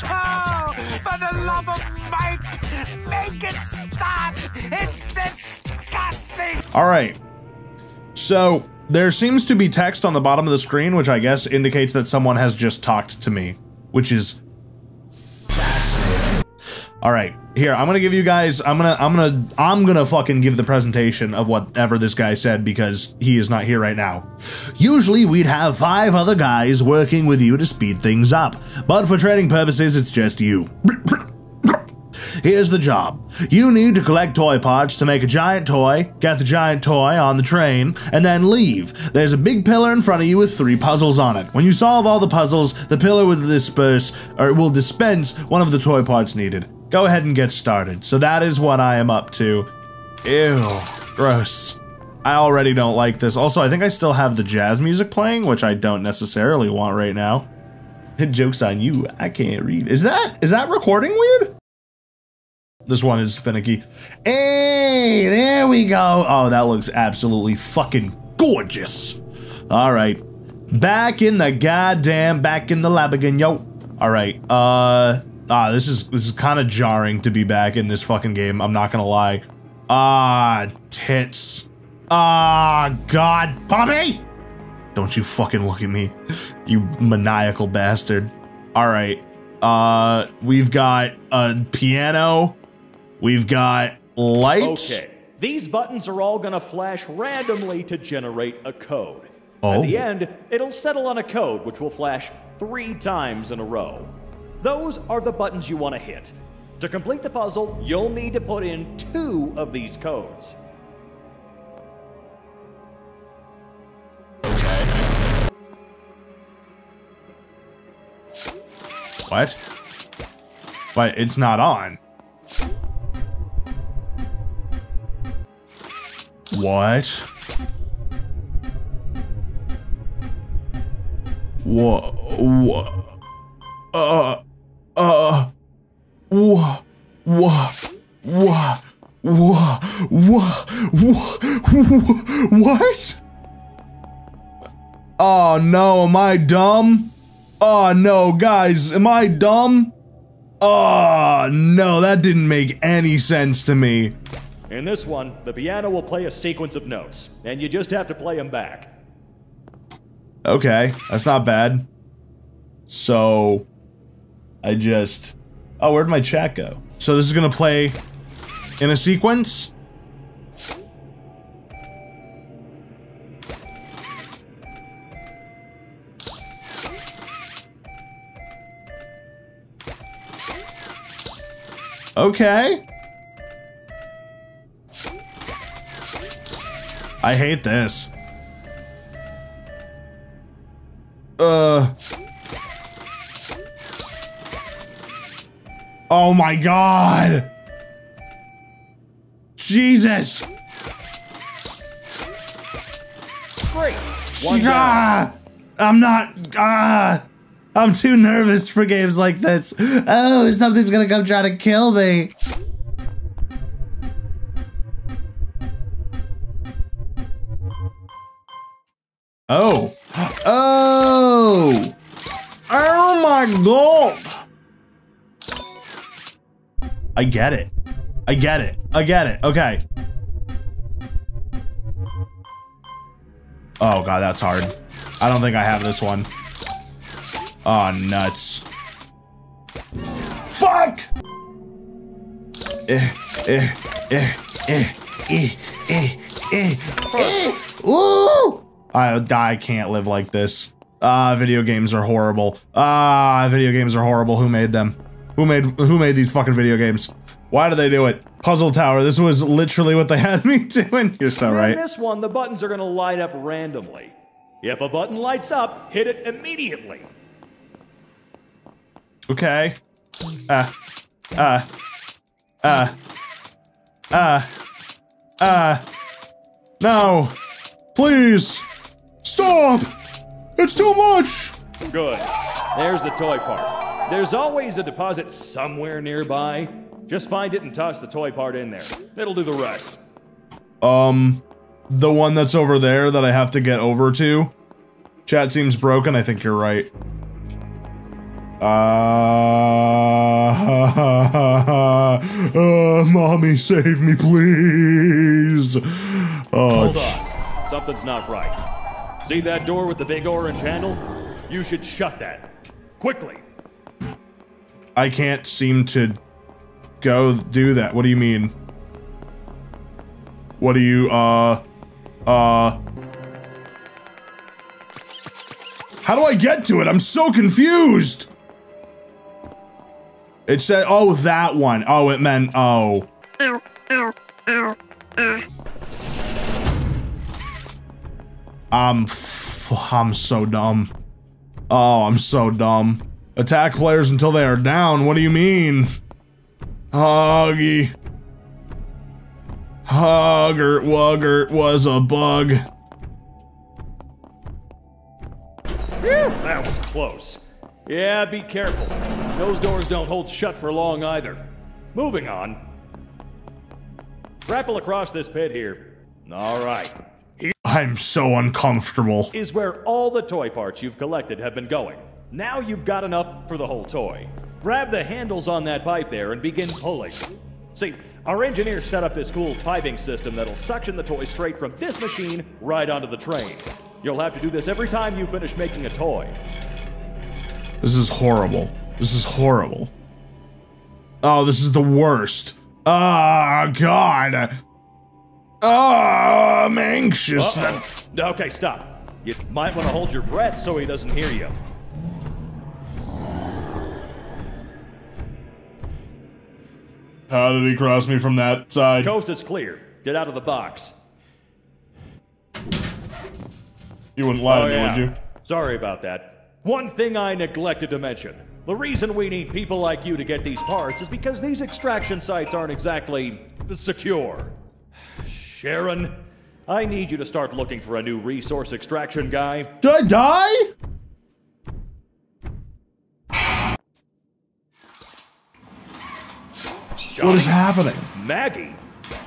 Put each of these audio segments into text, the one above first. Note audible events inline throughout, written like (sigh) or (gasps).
For the love of Mike, make it stop! It's disgusting! All right. So there seems to be text on the bottom of the screen, which I guess indicates that someone has just talked to me, which is all right. Here, I'm gonna give you guys. I'm gonna. I'm gonna. I'm gonna fucking give the presentation of whatever this guy said because he is not here right now. Usually, we'd have five other guys working with you to speed things up, but for training purposes, it's just you. Here's the job. You need to collect toy parts to make a giant toy, get the giant toy on the train, and then leave. There's a big pillar in front of you with three puzzles on it. When you solve all the puzzles, the pillar will disperse or will dispense one of the toy parts needed. Go ahead and get started. So that is what I am up to. Ew, gross. I already don't like this. Also, I think I still have the jazz music playing, which I don't necessarily want right now. Joke's on you, I can't read. Is that, is that recording weird? This one is finicky. Hey, there we go. Oh, that looks absolutely fucking gorgeous. All right. Back in the goddamn, back in the lab again, yo. All right, uh, ah, this is, this is kind of jarring to be back in this fucking game, I'm not gonna lie. Ah, tits. Ah, God, Poppy! Don't you fucking look at me, you maniacal bastard. All right, uh, we've got a piano, We've got lights. Okay. These buttons are all going to flash randomly to generate a code. Oh. At the end, it'll settle on a code which will flash three times in a row. Those are the buttons you want to hit. To complete the puzzle, you'll need to put in two of these codes. Okay. What? But it's not on. What? What? What? Uh? What? What? What? What? What? Oh no, am I dumb? Oh no, guys, am I dumb? Oh no, that didn't make any sense to me. In this one, the piano will play a sequence of notes, and you just have to play them back. Okay, that's not bad. So, I just... Oh, where'd my chat go? So this is gonna play in a sequence? Okay. I hate this. Uh. Oh my god! Jesus! Great! Ah, I'm not. Ah! I'm too nervous for games like this. Oh, something's gonna come try to kill me. Oh. (gasps) Oh! Oh my god! I get it. I get it. I get it. Okay. Oh god, that's hard. I don't think I have this one. Oh, nuts. Fuck! Eh, eh, eh, eh, eh, eh, eh, eh. Ooh! I, I can't live like this. Ah, video games are horrible. Ah, video games are horrible. Who made them? Who made who made these fucking video games? Why do they do it? Puzzle Tower. This was literally what they (laughs) had me doing. You're so right. In this one, the buttons are going to light up randomly. If a button lights up, hit it immediately. Okay. Uh. Uh. Uh. Uh. Uh. No. Please. Stop! It's too much! Good. There's the toy part. There's always a deposit somewhere nearby. Just find it and toss the toy part in there. It'll do the rest. Um, the one that's over there that I have to get over to? Chat seems broken, I think you're right. Uh, uh, (laughs) mommy, save me, please. Oh, Hold on. Something's not right. See that door with the big orange handle? You should shut that. Quickly. I can't seem to go do that. What do you mean? What do you, uh, uh... How do I get to it? I'm so confused! It said, oh, that one. Oh, it meant, oh. I'm, f I'm so dumb. Oh, I'm so dumb. Attack players until they are down. What do you mean? Huggy. Huggert Wuggert was a bug. That was close. Yeah, be careful. Those doors don't hold shut for long either. Moving on. Grapple across this pit here. All right. Here I'm so uncomfortable. is where all the toy parts you've collected have been going. Now you've got enough for the whole toy. Grab the handles on that pipe there and begin pulling. See, our engineers set up this cool piping system that'll suction the toy straight from this machine right onto the train. You'll have to do this every time you finish making a toy. This is horrible. This is horrible. Oh, this is the worst. Ah, God. Ah, I'm anxious. Uh-oh. Okay, stop. You might want to hold your breath so he doesn't hear you. How did he cross me from that side? Coast is clear. Get out of the box. You wouldn't lie Oh, to me, yeah. would you? Sorry about that. One thing I neglected to mention. The reason we need people like you to get these parts is because these extraction sites aren't exactly secure. Sharon, I need you to start looking for a new resource extraction guy. Did I die? What is happening? Maggie,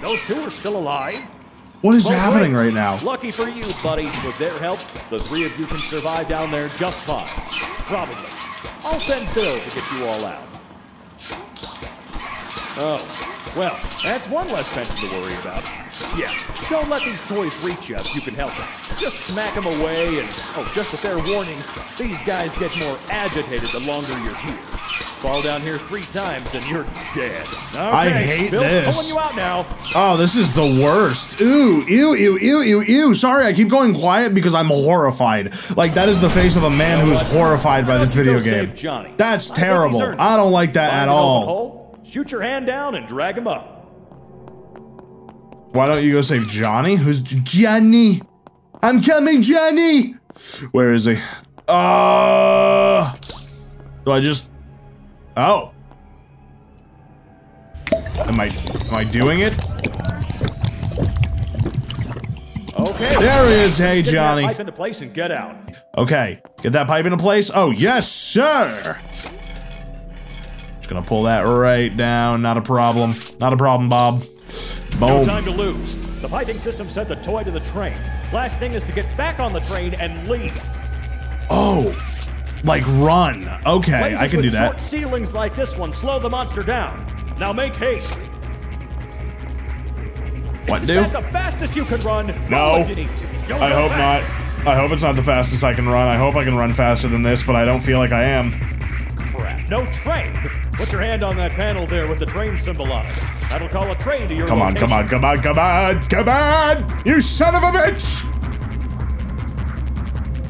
those two are still alive? What is Well, happening great. right now? Lucky for you, buddy. With their help, the three of you can survive down there just fine. Probably. I'll send Phil to get you all out. Oh, well, that's one less pension to worry about. Yeah, don't let these toys reach you if you can help it. Just smack them away, and oh, just a fair warning, these guys get more agitated the longer you're here. Fall down here three times and you're dead. Okay, I hate Phil's this. pulling you out now. Oh, this is the worst. Ooh, ew, ew, ew, ew, ew. Sorry, I keep going quiet because I'm horrified. Like, that is the face of a man who is horrified by this video game. Johnny? That's I think he's terrible. I don't like that at all. shoot your hand down and drag him up. Why don't you go save Johnny? Who's Johnny? I'm coming, Johnny! Where is he? Uh. Do I just. Oh. Am I. Am I doing it? Okay. There he is. Hey, Get that Johnny. Pipe into place and get out. Okay, get that pipe into place. Oh, yes, sir. Just gonna pull that right down. Not a problem. Not a problem, Bob. No time to lose. The piping system sent the toy to the train. Last thing is to get back on the train and leave. Oh, like run. Okay, I can do that. Short ceilings like this one slow the monster down. Now make haste. What do? that the fastest you can run? No. What you need to. Go I hope not. I hope it's not the fastest I can run. I hope I can run faster than this, but I don't feel like I am. Crap. No train. Put your hand on that panel there with the train symbol on it. That'll call a train to your Come on, come on, come on, come on, come on! You son of a bitch!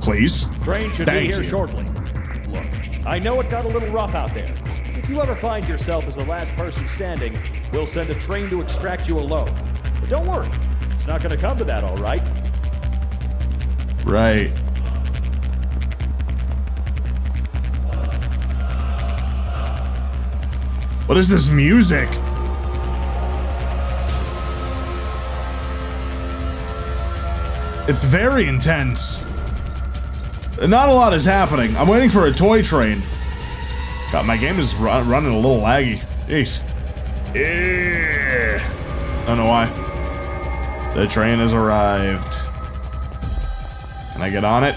Please? Train should Thank be here you. shortly. I know it got a little rough out there. If you ever find yourself as the last person standing, we'll send a train to extract you alone. But don't worry, it's not going to come to that, all right? Right. What is this music? It's very intense. Not a lot is happening. I'm waiting for a toy train. God, my game is run running a little laggy. Jeez. Yeah. Don't know why. The train has arrived. Can I get on it?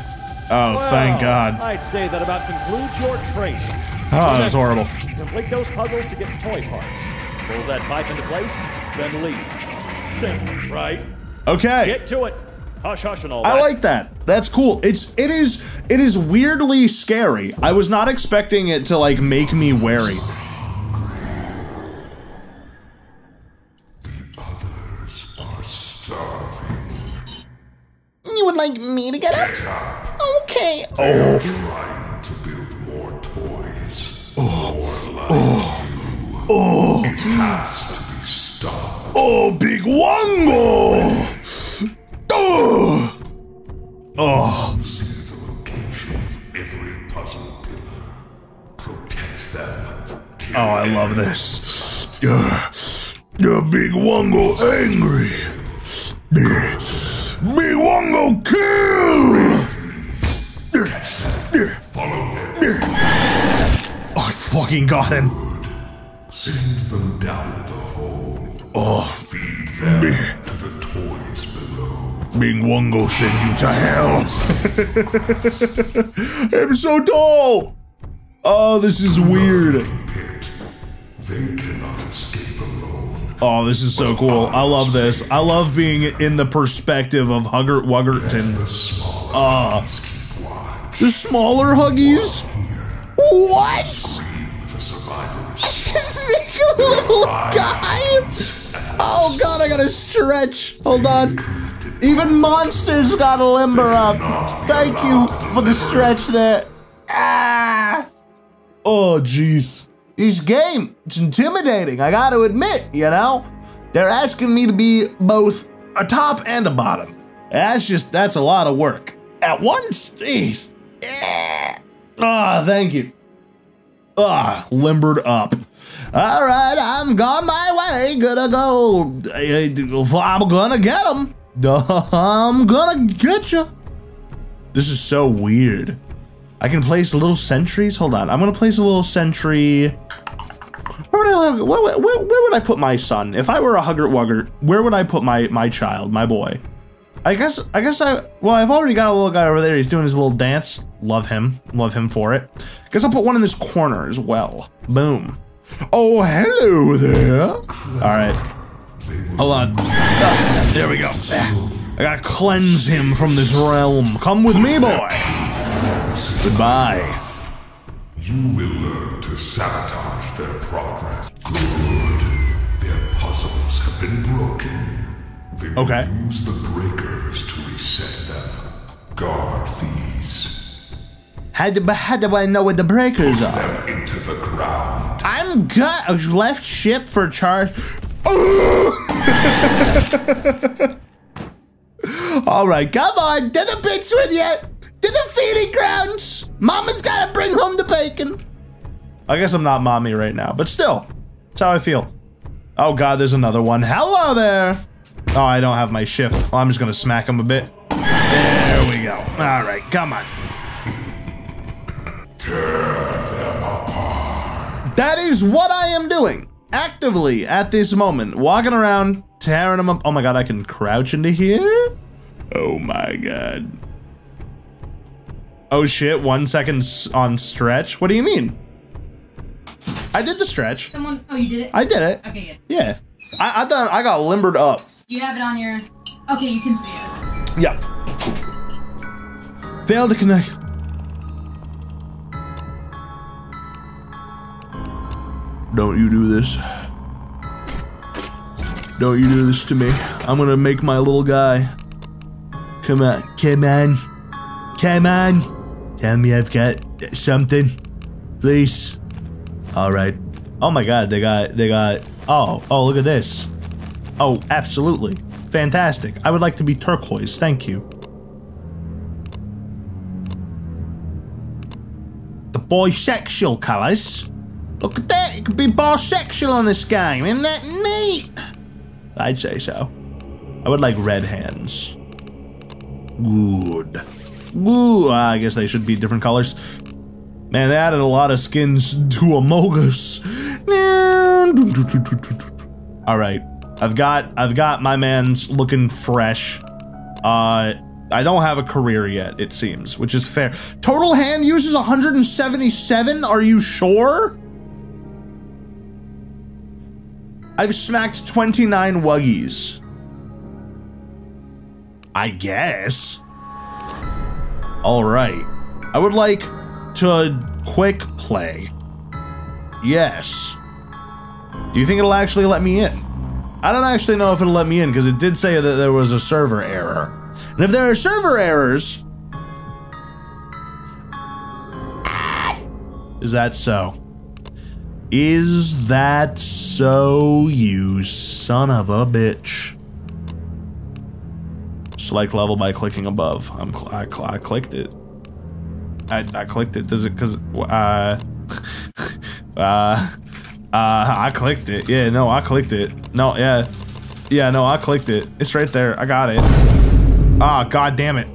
Oh, thank God. I'd say that about concludes your training. Ah, oh, that's horrible. Complete those puzzles to get toy parts. Pull that pipe into place, then leave. Simple, right? Okay. Get to it. Hush, hush, and all I like that. That's cool. It's it is it is weirdly scary. I was not expecting it to like make me wary. Others are starving. You would like me to get up? Okay. They're oh. trying to build more toys. Oh. more like oh. you. It has to be stopped. Oh, big Wango! Oh, oh, See the location of every puzzle pillar. Protect them. oh! I love this. Yeah, big Wongo angry. Big Wongo kill. Follow them. Oh, I fucking got him. Send them down the hole. Oh, Feed them to the toys Big Wango send you to hell. (laughs) I'm so tall. Oh, this is weird. Oh, this is so cool. I love this. I love being in the perspective of Huggert Wuggerton. Smaller Ah. The smaller Huggies? What? (laughs) Little guy? Oh god, I gotta stretch. Hold on. Even monsters gotta limber up. Thank you for the stretch there. Ah. Oh jeez. This game, it's intimidating, I gotta admit, you know? They're asking me to be both a top and a bottom. That's just, that's a lot of work. At once, jeez. Ah, thank you. Ah, limbered up. All right, I'm gone my way. Gonna go. I'm gonna get him. I'm gonna get you. This is so weird. I can place a little sentries. Hold on. I'm gonna place a little sentry. Where would I where, where, where would I put my son? If I were a Huggert Wuggert, where would I put my my child, my boy? I guess I guess I well I've already got a little guy over there. He's doing his little dance. Love him. Love him for it. Guess I'll put one in this corner as well. Boom. Oh, hello there. All right. Hold on. Ah, there we go. I gotta cleanse him from this realm. Come with me, boy. Goodbye. You will learn to sabotage their progress. Good. Their puzzles have been broken. They will Okay. use the breakers to reset them. Guard these. How do, how do I know where the breakers are? Them into the ground. I'm got left ship for charge. (laughs) All right, come on, to the pits with you. To the feeding grounds. Mama's gotta bring home the bacon. I guess I'm not mommy right now, but still, that's how I feel. Oh god, there's another one. Hello there. Oh, I don't have my shift. Well, I'm just gonna smack him a bit. There we go. All right, come on. That is what I am doing actively at this moment, walking around, tearing them up. Oh my god, I can crouch into here? Oh my god. Oh shit, one second on stretch? What do you mean? I did the stretch. Someone. Oh, you did it. I did it. Okay, good. Yeah. I, I thought I got limbered up. You have it on your. Okay, you can see it. Yeah. Failed to connect. Don't you do this. Don't you do this to me. I'm gonna make my little guy. Come on. Come on. Come on. Tell me I've got something. Please. Alright. Oh my god, they got they got oh, oh look at this. Oh, absolutely. Fantastic. I would like to be turquoise, thank you. The bisexual colours. Look at that, it could be bisexual on this game, isn't that neat? I'd say so. I would like red hands. Good. Ooh, I guess they should be different colors. Man, they added a lot of skins to Amogus. All right, I've got I've got my man's looking fresh. Uh, I don't have a career yet, it seems, which is fair. Total hand uses 177? Are you sure? I've smacked 29 wuggies. I guess. All right. I would like to quick play. Yes. Do you think it'll actually let me in? I don't actually know if it'll let me in because it did say that there was a server error. And if there are server errors, is that so? Is that so, you son of a bitch? Select level by clicking above. I'm cl I, cl I clicked it. I, I clicked it. Does it? Cause uh, (laughs) uh, uh, I clicked it. Yeah, no, I clicked it. No, yeah, yeah, no, I clicked it. It's right there. I got it. Ah, god damn it.